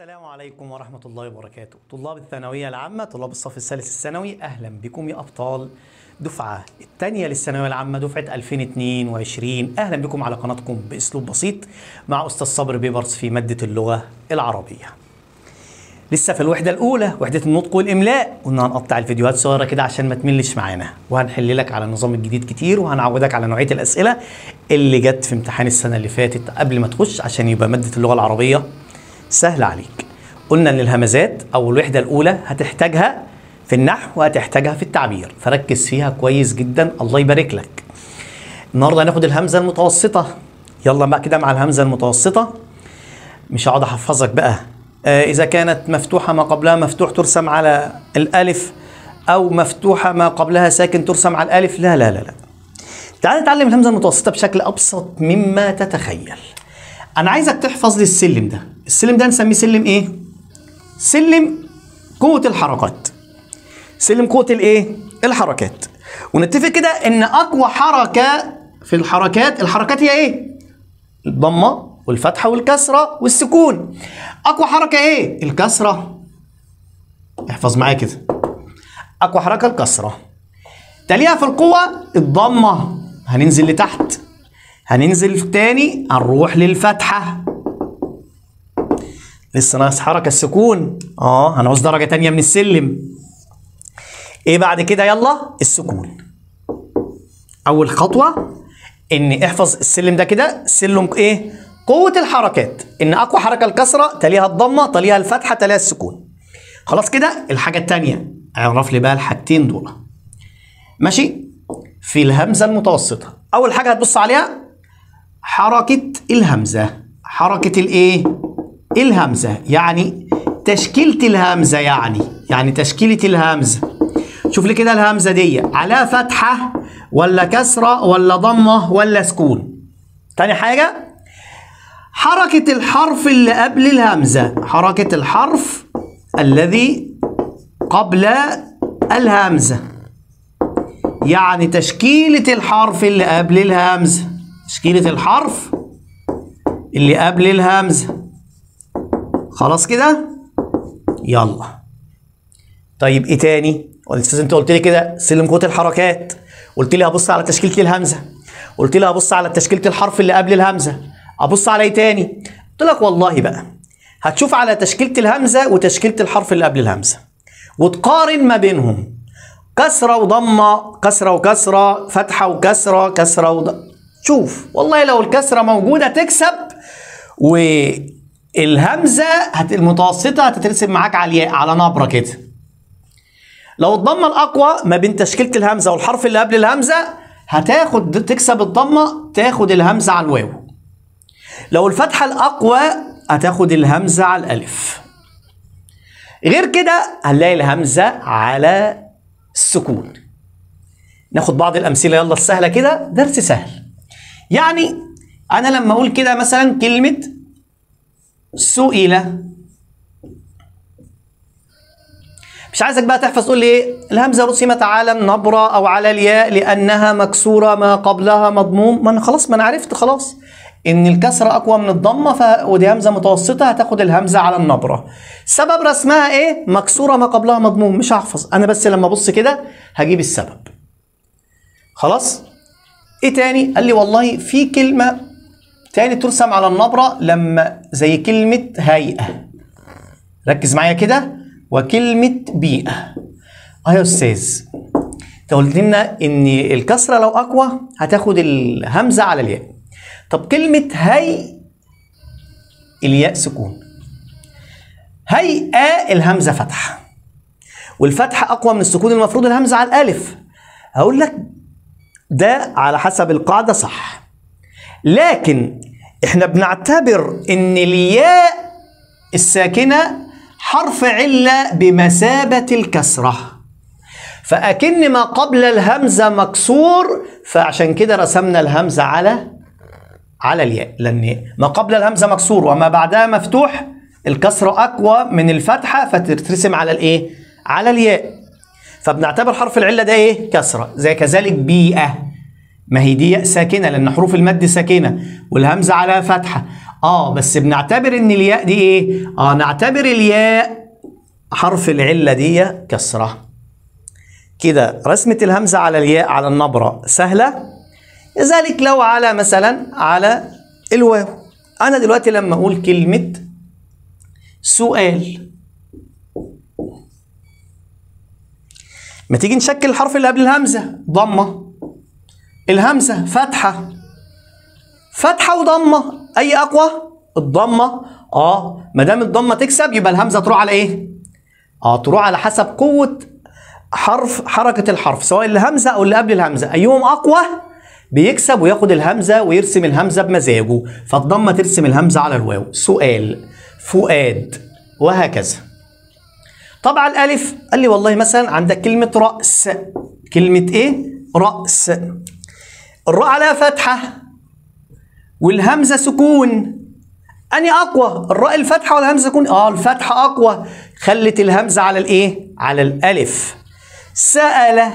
السلام عليكم ورحمة الله وبركاته. طلاب الثانوية العامة طلاب الصف الثالث الثانوي أهلا بكم يا أبطال دفعة الثانية للثانوية العامة دفعة 2022 أهلا بكم على قناتكم بأسلوب بسيط مع أستاذ صبر بيبرس في مادة اللغة العربية. لسه في الوحدة الأولى وحدة النطق والإملاء قلنا هنقطع الفيديوهات صغيرة كده عشان ما تملش معانا. وهنحل لك على النظام الجديد كتير وهنعودك على نوعية الأسئلة اللي جت في امتحان السنة اللي فاتت قبل ما تخش عشان يبقى مادة اللغة العربية سهل عليك. قلنا إن الهمزات أو الوحدة الأولى هتحتاجها في النحو وهتحتاجها في التعبير. فركز فيها كويس جدا. الله يبارك لك. النهارده هناخد الهمزة المتوسطة. يلا بقى كده مع الهمزة المتوسطة. مش هقعد أحفظك بقى. آه إذا كانت مفتوحة ما قبلها مفتوح ترسم على الألف أو مفتوحة ما قبلها ساكن ترسم على الألف. لا لا لا لا. تعال نتعلم الهمزة المتوسطة بشكل أبسط مما تتخيل. أنا عايزك تحفظ لي السلم ده. السلم ده نسميه سلم إيه؟ سلم قوة الحركات. سلم قوة الايه؟ الحركات. ونتفق كده إن أقوى حركة في الحركات الحركات هي إيه؟ الضمة والفتحة والكسرة والسكون. أقوى حركة إيه؟ الكسرة. احفظ معايا كده. أقوى حركة الكسرة. تليها في القوة الضمة. هننزل لتحت. هننزل تاني هنروح للفتحة. لسه ناقص حركة. السكون. آه هنعوز درجة تانية من السلم. إيه بعد كده؟ يلا السكون. أول خطوة ان احفظ السلم ده كده. سلم إيه؟ قوة الحركات. إن أقوى حركة الكسرة تليها الضمة تليها الفتحة تليها السكون. خلاص كده؟ الحاجة التانية. أعرف لي بقى الحاجتين دول. ماشي؟ في الهمزة المتوسطة. أول حاجة هتبص عليها حركة الهمزة. حركة الإيه؟ الهمزة يعني تشكيلة الهمزة يعني يعني تشكيلة الهمزة. شوف لي كده الهمزة دي على فتحة ولا كسرة ولا ضمة ولا سكون. تاني حاجة حركة الحرف اللي قبل الهمزة حركة الحرف الذي قبل الهمزة. يعني تشكيلة الحرف اللي قبل الهمزة تشكيلة الحرف اللي قبل الهمزة. خلاص كده؟ يلا. طيب إيه تاني؟ أستاذ أنت قلت لي كده سلم قوه الحركات. قلت لي هبص على تشكيلة الهمزة. قلت لي هبص على تشكيلة الحرف اللي قبل الهمزة. ابص على إيه تاني؟ قلت لك والله بقى هتشوف على تشكيلة الهمزة وتشكيلة الحرف اللي قبل الهمزة. وتقارن ما بينهم. كسرة وضمة كسرة وكسرة فتحة وكسرة كسرة وضمه شوف والله لو الكسرة موجودة تكسب و الهمزة هت المتوسطة هتترسم معاك على الياء على نبرة كده. لو الضمة الأقوى ما بين تشكيلة الهمزة والحرف اللي قبل الهمزة هتاخد تكسب الضمة تاخد الهمزة على الواو. لو الفتحة الأقوى هتاخد الهمزة على الألف. غير كده هنلاقي الهمزة على السكون. ناخد بعض الأمثلة يلا السهلة كده. درس سهل. يعني أنا لما أقول كده مثلا كلمة سئل. مش عايزك بقى تحفظ تقول لي إيه الهمزة رسمت على النبرة أو على الياء لأنها مكسورة ما قبلها مضموم. ما أنا خلاص ما أنا عرفت خلاص. إن الكسرة أقوى من الضمة ف... ودي همزة متوسطة هتاخد الهمزة على النبرة. سبب رسمها إيه؟ مكسورة ما قبلها مضموم. مش هحفظ. أنا بس لما أبص كده هجيب السبب. خلاص؟ إيه تاني؟ قال لي والله في كلمة تاني ترسم على النبرة لما زي كلمة هيئة. ركز معايا كده. وكلمة بيئة. آه يا أستاذ. أنت قلت لنا إن الكسرة لو أقوى هتاخد الهمزة على الياء. طب كلمة هي الياء سكون. هيئة الهمزة فتحة. والفتحة أقوى من السكون المفروض الهمزة على الألف. هقول لك ده على حسب القاعدة صح. لكن إحنا بنعتبر إن الياء الساكنة حرف علة بمثابة الكسرة. فأكن ما قبل الهمزه مكسور فعشان كده رسمنا الهمزه على على الياء. لأن ما قبل الهمزه مكسور وما بعدها مفتوح الكسره أقوى من الفتحة فتترسم على الإيه؟ على الياء. فبنعتبر حرف العلة ده إيه؟ كسرة. زي كذلك بيئة. ما هي دي ساكنة لأن حروف المد ساكنة والهمزه على فتحة. آه بس بنعتبر إن الياء دي إيه؟ آه نعتبر الياء حرف العلة دي كسرة. كده رسمة الهمزه على الياء على النبرة سهلة. لذلك لو على مثلا على الواو. أنا دلوقتي لما أقول كلمة سؤال ما تيجي نشكل الحرف اللي قبل الهمزة؟ ضمة. الهمزه فتحة. فتحة وضمة. أي أقوى؟ الضمة. آه ما دام الضمة تكسب يبقى الهمزة تروح على إيه؟ آه تروح على حسب قوة حرف حركة الحرف سواء الهمزة أو اللي قبل الهمزة. أيهم أقوى؟ بيكسب وياخد الهمزة ويرسم الهمزة بمزاجه فالضمة ترسم الهمزة على الواو. سؤال. فؤاد. وهكذا. طبعا الألف. قال لي والله مثلا عندك كلمة رأس. كلمة إيه؟ رأس. الراء عليها فتحة والهمزة سكون. أني أقوى؟ الراء الفتحة ولا الهمزه سكون. آه الفتحة أقوى. خلت الهمزة على الإيه؟ على الألف. سأل.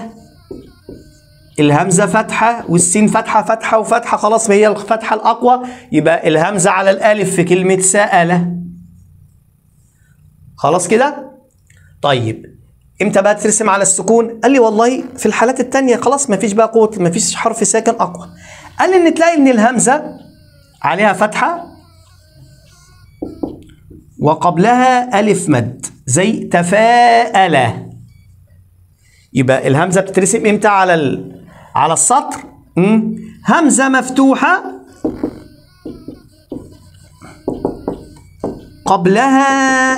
الهمزة فتحة والسين فتحة فتحة وفتحة. خلاص هي الفتحة الأقوى. يبقى الهمزة على الألف في كلمة سأل. خلاص كده؟ طيب. إمتى بقى ترسم على السكون؟ قال لي والله في الحالات التانية خلاص مفيش بقى قوة مفيش حرف ساكن أقوى. قال لي إن تلاقي إن الهمزة عليها فتحة وقبلها ألف مد زي تفاءل. يبقى الهمزة بتترسم إمتى؟ على ال... على السطر. مم. همزة مفتوحة قبلها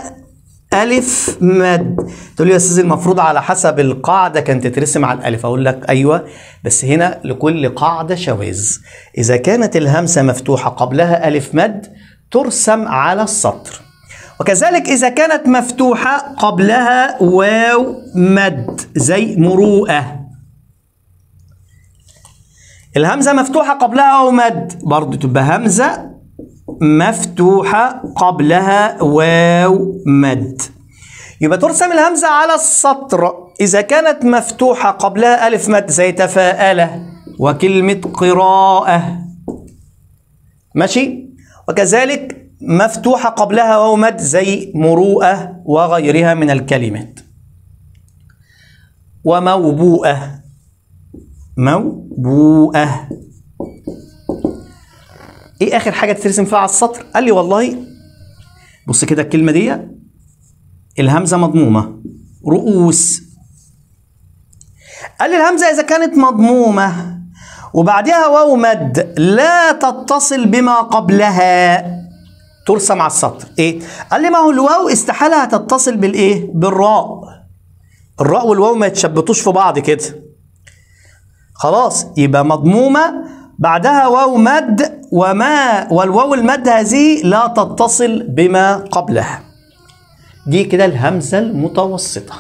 ألف مد تقول لي يا أستاذ المفروض على حسب القاعدة كانت تترسم على الألف. أقول لك أيوة بس هنا لكل قاعدة شواذ. إذا كانت الهمزة مفتوحة قبلها ألف مد ترسم على السطر. وكذلك إذا كانت مفتوحة قبلها واو مد زي مروءة. الهمزة مفتوحة قبلها واو مد برضو تبقى همزة مفتوحة قبلها واو مد. يبقى ترسم الهمزة على السطر. إذا كانت مفتوحة قبلها ألف مد زي تفاءل وكلمة قراءة. ماشي؟ وكذلك مفتوحة قبلها واو مد زي مروءة وغيرها من الكلمات. وموبوءة. موبوءة. إيه آخر حاجة ترسم فيها على السطر؟ قال لي والله بص كده الكلمة دي الهمزة مضمومة رؤوس. قال لي الهمزة إذا كانت مضمومة وبعدها واو مد لا تتصل بما قبلها. ترسم على السطر. إيه؟ قال لي ما هو الواو استحالة هتتصل بالإيه؟ بالراء. الراء والواو ما يتشبطوش في بعض كده. خلاص يبقى مضمومة بعدها واو مد وما والواو المد هذه لا تتصل بما قبلها دي كده الهمزة المتوسطة.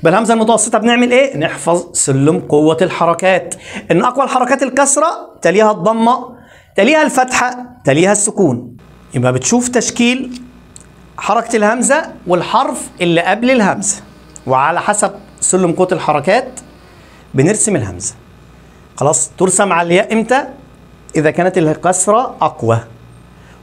يبقى الهمزة المتوسطة بنعمل إيه؟ نحفظ سلم قوة الحركات. إن أقوى الحركات الكسرة تليها الضمة تليها الفتحة تليها السكون. يبقى بتشوف تشكيل حركة الهمزة والحرف اللي قبل الهمزة. وعلى حسب سلم قوة الحركات بنرسم الهمزة. خلاص ترسم على الياء إمتى؟ إذا كانت الكسره أقوى.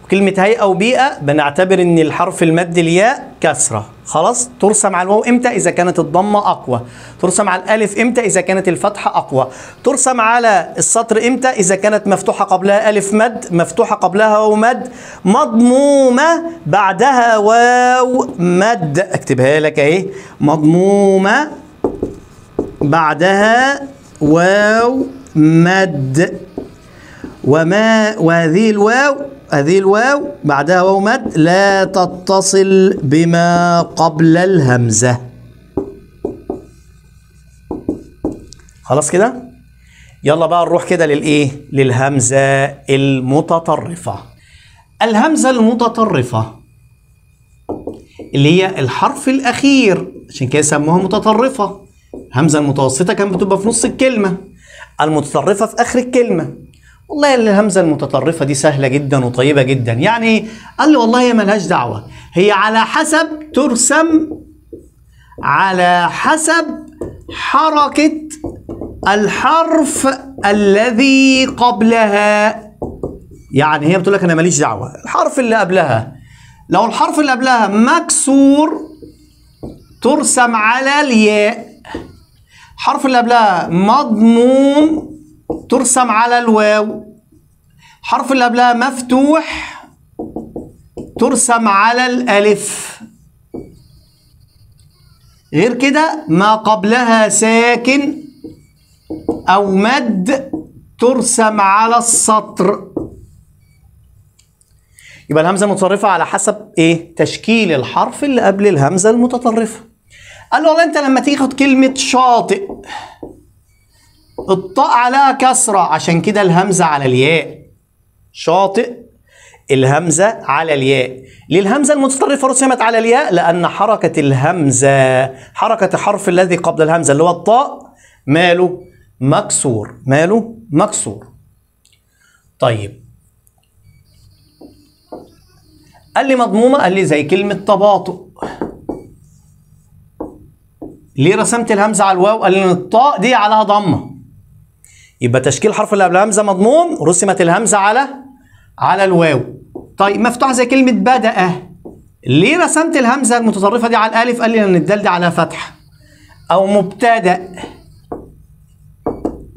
وكلمة هيئه وبيئه بنعتبر إن الحرف المد الياء كسرة. خلاص؟ ترسم على الواو إمتى؟ إذا كانت الضمة أقوى. ترسم على الألف إمتى؟ إذا كانت الفتحة أقوى. ترسم على السطر إمتى؟ إذا كانت مفتوحة قبلها ألف مد مفتوحة قبلها واو مد مضمومة بعدها واو مد. اكتبها لك اهي مضمومة بعدها واو مد. وما وهذه الواو هذه الواو بعدها واو مد لا تتصل بما قبل الهمزة. خلاص كده؟ يلا بقى نروح كده للإيه؟ للهمزة المتطرفة. الهمزة المتطرفة اللي هي الحرف الأخير عشان كده سموها متطرفة. الهمزة المتوسطة كانت بتبقى في نص الكلمة المتطرفة في آخر الكلمة. والله الهمزة المتطرفة دي سهلة جدا وطيبة جدا. يعني قال لي والله هي ملهاش دعوة. هي على حسب ترسم على حسب حركة الحرف الذي قبلها. يعني هي بتقول لك أنا ماليش دعوة. الحرف اللي قبلها لو الحرف اللي قبلها مكسور ترسم على الياء. الحرف اللي قبلها مضموم ترسم على الواو. الحرف اللي قبلها مفتوح ترسم على الألف. غير كده ما قبلها ساكن أو مد ترسم على السطر. يبقى الهمزة المتطرفه على حسب إيه؟ تشكيل الحرف اللي قبل الهمزة المتطرفة. قال له والله أنت لما تيجي تاخد كلمة شاطئ الطاء عليها كسرة. عشان كده الهمزة على الياء. شاطئ. الهمزة على الياء. ليه الهمزه المتطرفه رسمت على الياء لأن حركة الهمزة حركة الحرف الذي قبل الهمزة اللي هو الطاء ماله؟ مكسور. ماله؟ مكسور. طيب. قال لي مضمومة قال لي زي كلمة تباطؤ. ليه رسمت الهمزة على الواو؟ قال لي الطاء دي عليها ضمة. يبقى تشكيل الحرف اللي قبل الهمزه مضموم رسمت الهمزة على على الواو. طيب مفتوح زي كلمة بدأ. ليه رسمت الهمزة المتطرفة دي على الألف؟ قال لي ان الدال دي على فتحه أو مبتدأ.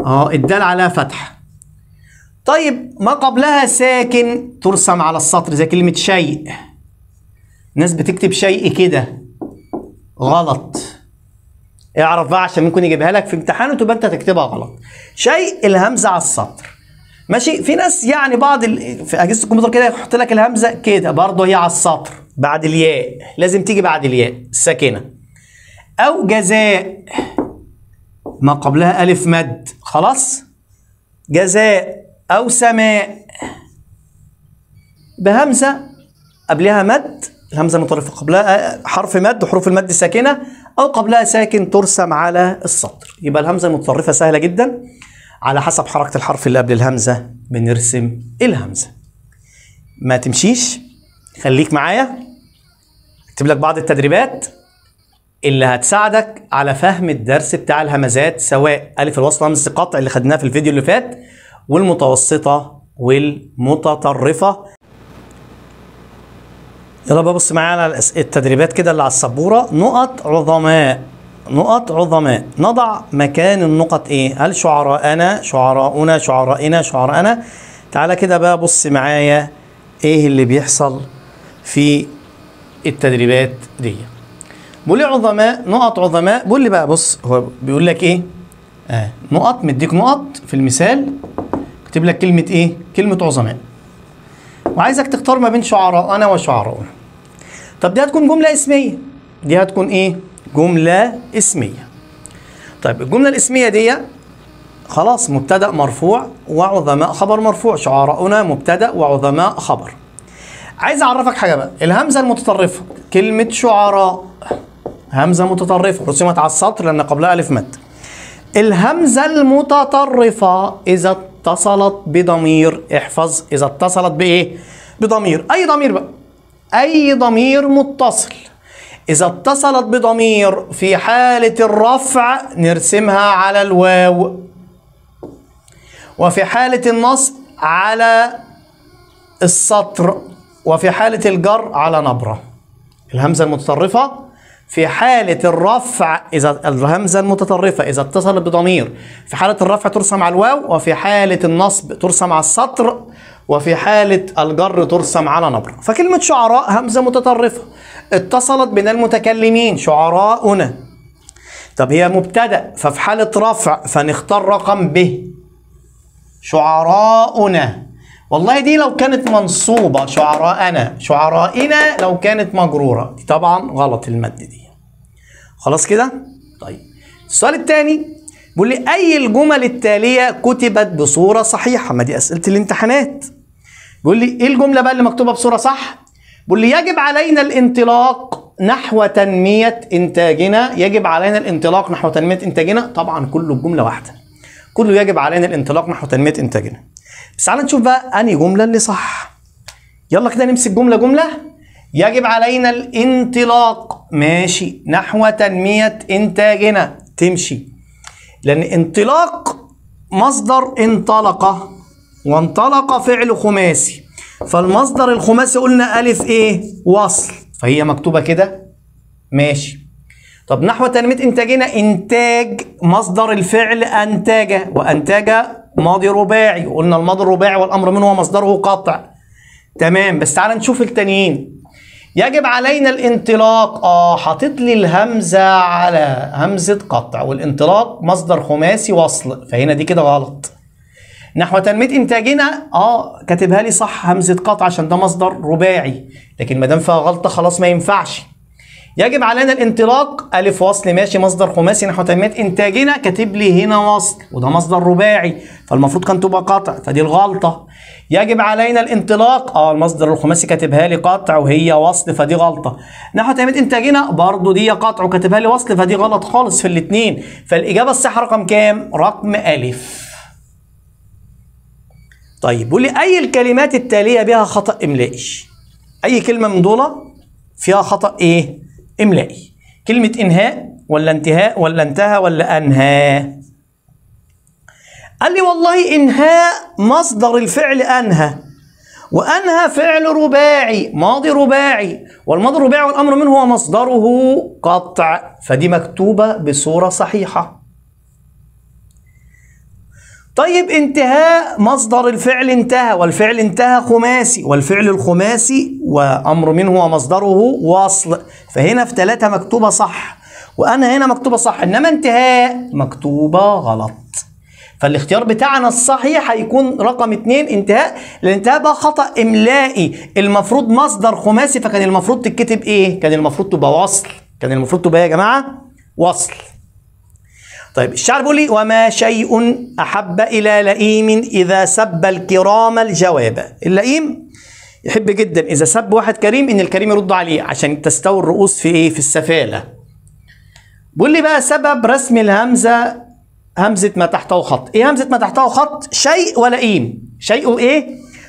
آه الدال عليها فتحه طيب ما قبلها ساكن ترسم على السطر زي كلمة شيء. ناس بتكتب شيء كده. غلط. اعرف بقى عشان ممكن يجيبها لك في امتحان وتبقى انت تكتبها غلط. شيء الهمزة على السطر. ماشي؟ في ناس يعني بعض ال... في أجهزة الكمبيوتر كده يحط لك الهمزة كده برضه هي على السطر بعد الياء. لازم تيجي بعد الياء الساكنة. أو جزاء. ما قبلها ألف مد. خلاص؟ جزاء أو سماء. بهمزة. قبلها مد. الهمزة المتطرفة قبلها حرف مد وحروف المد ساكنة. أو قبلها ساكن ترسم على السطر. يبقى الهمزة المتطرفة سهلة جدا. على حسب حركة الحرف اللي قبل الهمزة بنرسم الهمزة. ما تمشيش. خليك معايا. اكتب لك بعض التدريبات اللي هتساعدك على فهم الدرس بتاع الهمزات سواء ألف الوصل همزة القطع اللي خدناه في الفيديو اللي فات والمتوسطة والمتطرفة. يلا بقى بص معايا على التدريبات كده اللي على السبورة. نقط عظماء. نقط عظماء. نضع مكان النقط إيه؟ هل شعراءنا؟ شعراؤنا؟ شعرائنا؟ شعراءنا تعالى كده بقى بص معايا إيه اللي بيحصل في التدريبات دي. بيقول لي عظماء نقط عظماء. بيقول لي بقى بص هو بيقول لك إيه؟ آه نقط مديك نقط في المثال. كاتب لك كلمة إيه؟ كلمة عظماء. وعايزك تختار ما بين شعراءنا وشعراؤنا. طب دي هتكون جملة اسمية. دي هتكون إيه؟ جملة اسمية. طيب الجملة الاسمية دي خلاص مبتدأ مرفوع وعظماء خبر مرفوع، شعراؤنا مبتدأ وعظماء خبر. عايز أعرفك حاجة بقى، الهمزة المتطرفة كلمة شعراء همزة متطرفة رسمت على السطر لأن قبلها ألف مد. الهمزة المتطرفة إذا اتصلت بضمير احفظ إذا اتصلت بإيه؟ بضمير أي ضمير بقى أي ضمير متصل. إذا اتصلت بضمير في حالة الرفع نرسمها على الواو. وفي حالة النصب على السطر. وفي حالة الجر على نبرة. الهمزة المتطرفة. في حالة الرفع إذا الهمزة المتطرفة إذا اتصلت بضمير في حالة الرفع ترسم على الواو. وفي حالة النصب ترسم على السطر. وفي حالة الجر ترسم على نبرة فكلمة شعراء همزة متطرفة. اتصلت بين المتكلمين شعراؤنا. طب هي مبتدأ ففي حالة رفع فنختار رقم ب. شعراؤنا. والله دي لو كانت منصوبة شعراءنا. شعرائنا لو كانت مجرورة. دي طبعا غلط المد دي. خلاص كده؟ طيب. السؤال الثاني بيقول لي أي الجمل التالية كتبت بصورة صحيحة؟ ما دي أسئلة الامتحانات. بيقول لي إيه الجملة بقى اللي مكتوبة بصورة صح؟ بيقول لي يجب علينا الانطلاق نحو تنمية إنتاجنا. يجب علينا الانطلاق نحو تنمية إنتاجنا. طبعا كله بجملة واحدة. كله يجب علينا الانطلاق نحو تنمية إنتاجنا. بس تعالى نشوف بقى أنهي جملة اللي صح. يلا كده نمسك جملة جملة. يجب علينا الانطلاق ماشي نحو تنمية إنتاجنا. تمشي. لأن انطلاق مصدر انطلق. وانطلق فعل خماسي. فالمصدر الخماسي قلنا ألف إيه؟ وصل. فهي مكتوبة كده؟ ماشي. طب نحو تنمية إنتاجنا إنتاج مصدر الفعل أنتج وأنتج ماضي رباعي. وقلنا الماضي الرباعي والأمر منه ومصدره قطع. تمام. بس تعال نشوف التانيين. يجب علينا الانطلاق. آه حاطط لي الهمزة على همزة قطع. والانطلاق مصدر خماسي وصل. فهنا دي كده غلط. نحو تنمية إنتاجنا. آه كاتبها لي صح همزة قطع عشان ده مصدر رباعي. لكن ما دام فيها غلطة خلاص ما ينفعش. يجب علينا الانطلاق. ألف وصل ماشي. مصدر خماسي نحو تنمية إنتاجنا. كاتب لي هنا وصل وده مصدر رباعي. فالمفروض كان تبقى قطع فدي الغلطة. يجب علينا الانطلاق. آه المصدر الخماسي كاتبها لي قطع وهي وصل فدي غلطة. نحو تنمية إنتاجنا برضو دي قطع وكاتبها لي وصل فدي غلط خالص في الاثنين فالإجابة الصح رقم كام؟ رقم ألف. طيب بيقول لي أي الكلمات التالية بها خطأ املائي. أي كلمة من دول فيها خطأ إيه؟ املائي. كلمة إنهاء ولا انتهاء ولا انتهى ولا أنهى. قال لي والله إنهاء مصدر الفعل أنهى وأنهى فعل رباعي ماضي رباعي والماضي الرباعي والأمر منه هو مصدره قطع فدي مكتوبة بصورة صحيحة. طيب انتهاء مصدر الفعل انتهى والفعل انتهى خماسي والفعل الخماسي وأمر منه ومصدره وصل فهنا في ثلاثة مكتوبة صح وأنا هنا مكتوبة صح إنما انتهاء مكتوبة غلط. فالاختيار بتاعنا الصحيح هيكون رقم اتنين انتهاء الانتهاء بقى خطأ إملائي. المفروض مصدر خماسي فكان المفروض تتكتب إيه؟ كان المفروض تبقى وصل كان المفروض تبقى يا جماعة؟ وصل طيب الشعر بيقول لي وما شيء أحب إلى لئيم إذا سب الكرام الجواب. اللئيم يحب جدا إذا سب واحد كريم إن الكريم يرد عليه عشان تستوي الرؤوس في إيه؟ في السفالة. بيقول لي بقى سبب رسم الهمزة همزة ما تحته خط. إيه همزة ما تحته خط؟ شيء ولئيم. شيء إيه؟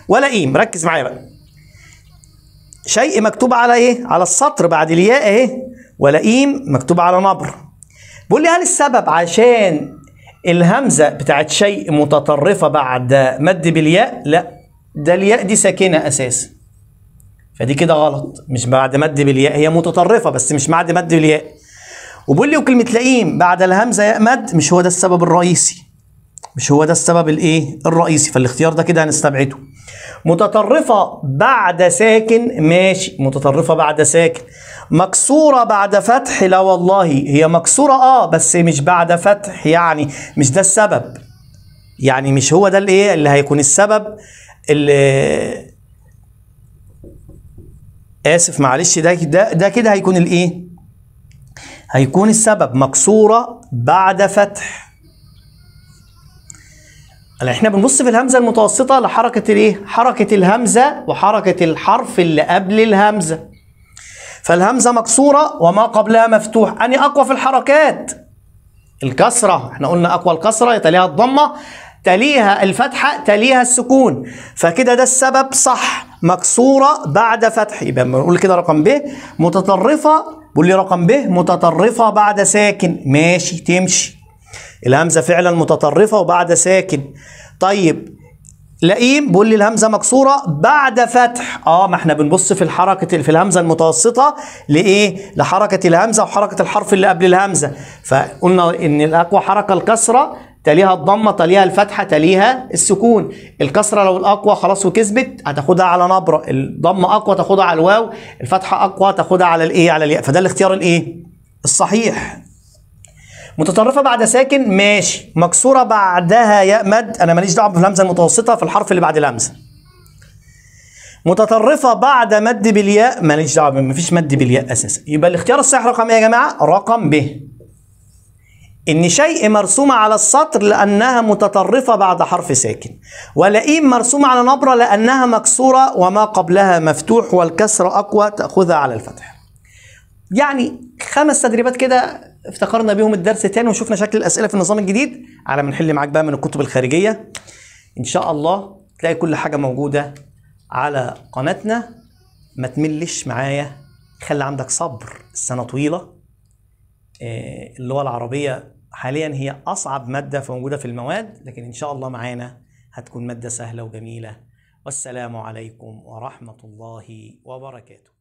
ولئيم. ركز معايا بقى. شيء مكتوب على إيه؟ على السطر بعد الياء اهي ولئيم مكتوب على نبر. بيقول لي هل السبب عشان الهمزة بتاعت شيء متطرفة بعد مد بالياء؟ لا ده الياء دي ساكنة أساسا. فدي كده غلط. مش بعد مد بالياء هي متطرفة بس مش بعد مد بالياء. وبيقول لي وكلمة لئيم بعد الهمزة ياء مد مش هو ده السبب الرئيسي. مش هو ده السبب الإيه؟ الرئيسي. فالاختيار ده كده هنستبعده. متطرفة بعد ساكن ماشي. متطرفة بعد ساكن. مكسورة بعد فتح لا والله. هي مكسورة آه بس مش بعد فتح يعني مش ده السبب. يعني مش هو ده الايه اللي هيكون السبب. اللي آسف معلش ده ده ده كده هيكون الايه هيكون السبب مكسورة بعد فتح. إحنا بنبص في الهمزة المتوسطة لحركة الايه؟ حركة الهمزة وحركة الحرف اللي قبل الهمزة. فالهمزة مكسورة وما قبلها مفتوح، أني أقوى في الحركات؟ الكسرة، إحنا قلنا أقوى الكسرة تليها الضمة، تليها الفتحة، تليها السكون، فكده ده السبب صح، مكسورة بعد فتح، يبقى بنقول كده رقم ب متطرفة. بيقول لي رقم ب متطرفة بعد ساكن. ماشي تمشي. الهمزة فعلا متطرفة وبعد ساكن. طيب لئيم بيقول لي الهمزة مكسورة بعد فتح. آه ما إحنا بنبص في الحركة في الهمزة المتوسطة لإيه؟ لحركة الهمزة وحركة الحرف اللي قبل الهمزة. فقلنا إن الأقوى حركة الكسرة تليها الضمة تليها الفتحة تليها السكون. الكسرة لو الأقوى خلاص وكسبت هتاخدها على نبرة. الضمة أقوى تاخدها على الواو الفتحة أقوى تاخدها على الإيه؟ على الياء. فده الاختيار الإيه؟ الصحيح. متطرفة بعد ساكن ماشي. مكسورة بعدها ياء مد أنا ماليش دعوة بالهمزة المتوسطة في الحرف اللي بعد الهمزة. متطرفة بعد مد بالياء. ماليش دعوة مفيش مد بالياء أساسا. يبقى الاختيار الصحيح رقم إيه يا جماعة؟ رقم ب. إن شيء مرسومة على السطر لأنها متطرفة بعد حرف ساكن. ولئيم مرسومة على نبرة لأنها مكسورة وما قبلها مفتوح والكسر أقوى. تأخذها على الفتح. يعني خمس تدريبات كده افتكرنا بيهم الدرس تاني وشفنا شكل الأسئلة في النظام الجديد. على ما نحل معاك بقى من الكتب الخارجية. إن شاء الله تلاقي كل حاجة موجودة على قناتنا. ما تملش معايا. خلي عندك صبر. السنة طويلة. اللغة العربية حاليا هي أصعب مادة موجودة في المواد لكن إن شاء الله معانا هتكون مادة سهلة وجميلة. والسلام عليكم ورحمة الله وبركاته.